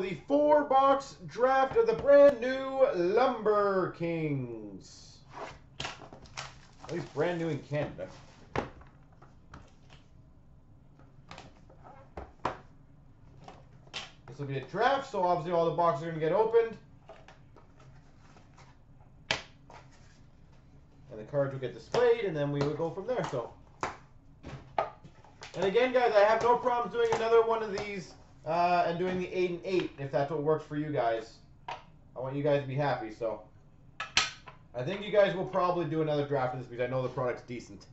The four box draft of the brand new Lumber Kings. At least brand new in Canada. This will be a draft, so obviously all the boxes are going to get opened. And the cards will get displayed, and then we will go from there. So, And again, guys, I have no problems doing another one of these uh, and doing the 8 and 8, if that's what works for you guys. I want you guys to be happy, so... I think you guys will probably do another draft of this because I know the product's decent.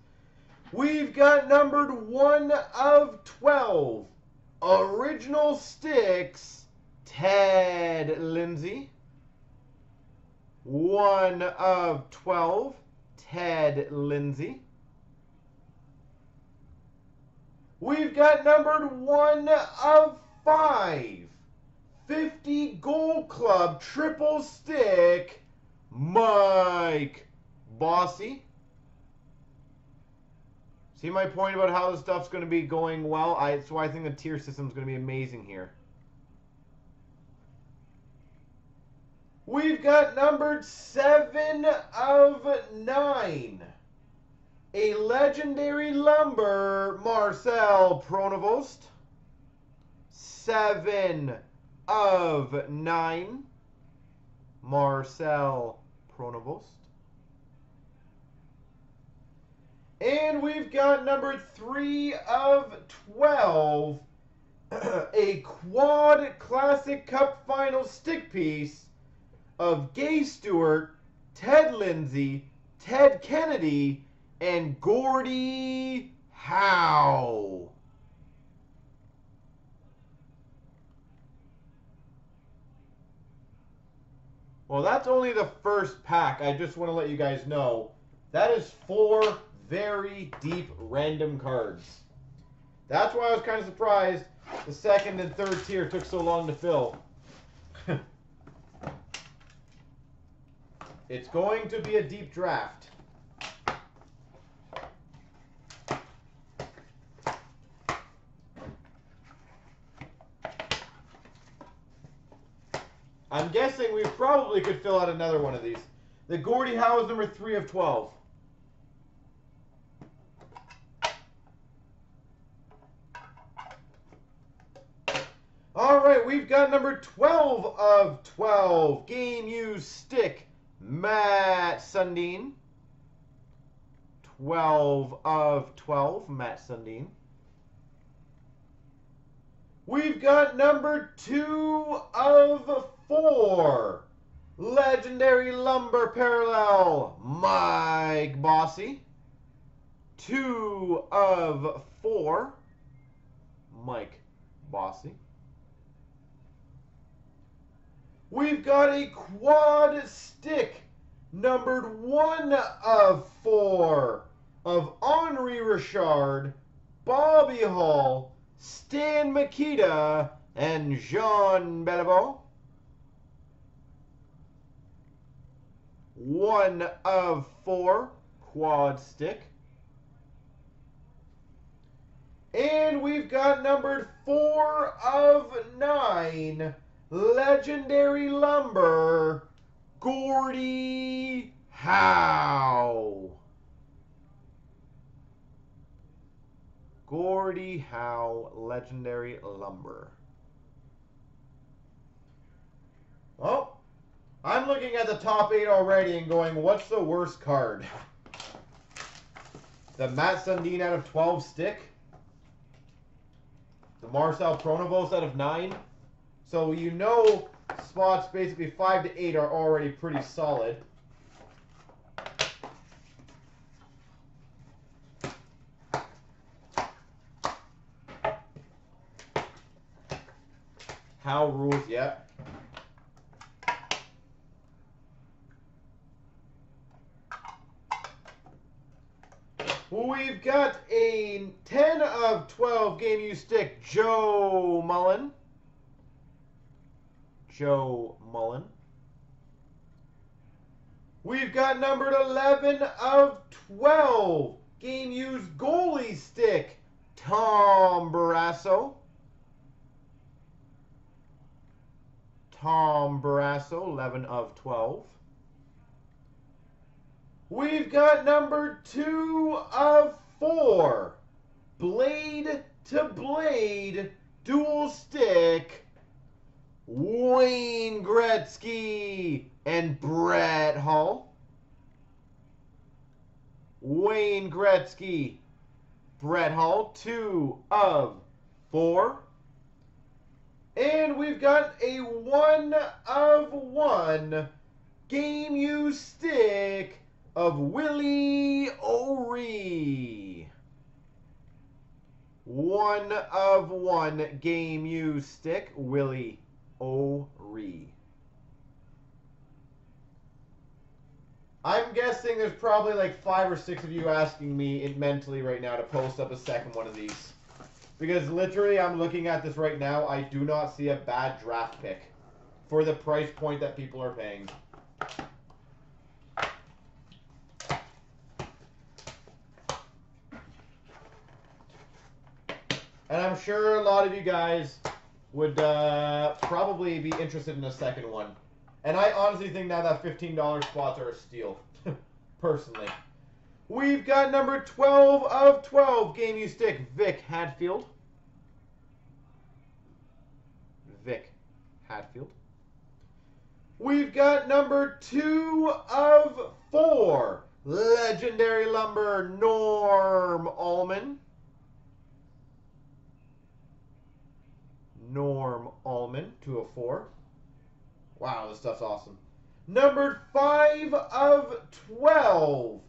We've got numbered 1 of 12. Original Sticks, Ted Lindsay. 1 of 12, Ted Lindsay. We've got numbered 1 of 5. 50 Gold Club Triple Stick, Mike Bossy. See my point about how this stuff's going to be going well? I, why I think the tier system is going to be amazing here. We've got numbered 7 of 9. A legendary lumber, Marcel Pronovost seven of nine. Marcel Pronovost. And we've got number three of 12, a quad classic cup final stick piece of Gaye Stewart, Ted Lindsay, Ted Kennedy, and Gordie Howe. Well, that's only the first pack. I just want to let you guys know. That is four very deep random cards. That's why I was kind of surprised the second and third tier took so long to fill. it's going to be a deep draft. I'm guessing we probably could fill out another one of these. The Gordie Howe is number 3 of 12. All right, we've got number 12 of 12. Game used stick, Mats Sundin. 12 of 12, Mats Sundin. We've got number 2 of four. Legendary Lumber Parallel, Mike Bossy. Two of four, Mike Bossy. We've got a quad stick, numbered one of four, of Henri Richard, Bobby Hull, Stan Mikita, and Jean Beliveau. One of four quad stick. And we've got numbered four of nine, Legendary Lumber, Gordie Howe. Gordie Howe, Legendary Lumber. Oh, I'm looking at the top eight already and going, what's the worst card? The Mats Sundin out of 12 stick. The Marcel Pronovost out of 9. So you know spots basically 5 to 8 are already pretty solid. How rules, yep. We've got a 10 of 12 game use stick, Joe Mullen. Joe Mullen. We've got numbered 11 of 12 game use goalie stick, Tom Barrasso. Tom Barrasso, 11 of 12. We've got number 2 of 4. Blade to Blade, dual stick, Wayne Gretzky and Brett Hull. Wayne Gretzky, Brett Hull, 2 of 4. And we've got a one of one game you stick of Willie O'Ree. One of one game you stick, Willie O'Ree. I'm guessing there's probably like five or six of you asking me it mentally right now to post up a second one of these. Because literally, I'm looking at this right now. I do not see a bad draft pick for the price point that people are paying. And I'm sure a lot of you guys would uh, probably be interested in a second one. And I honestly think now that $15 spots are a steal, personally. We've got number 12 of 12, game you stick, Vic Hadfield. Vic Hadfield. We've got number 2 of 4, legendary lumber, Norm Ullman. Norm Ullman, 2 of 4. Wow, this stuff's awesome. Number 5 of 12,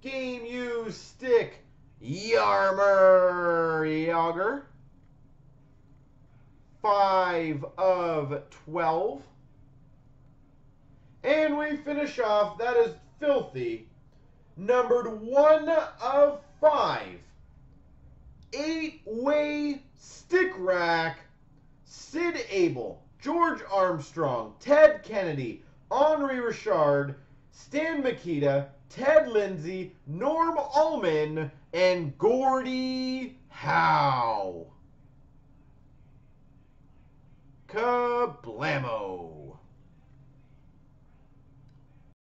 Game Use Stick, Jaromir Jagr. 5 of 12. And we finish off, that is filthy, numbered 1 of 5. Eight-way stick rack, Sid Abel, George Armstrong, Ted Kennedy, Henri Richard, Stan Mikita, Ted Lindsay, Norm Ullman, and Gordie Howe. Kablamo.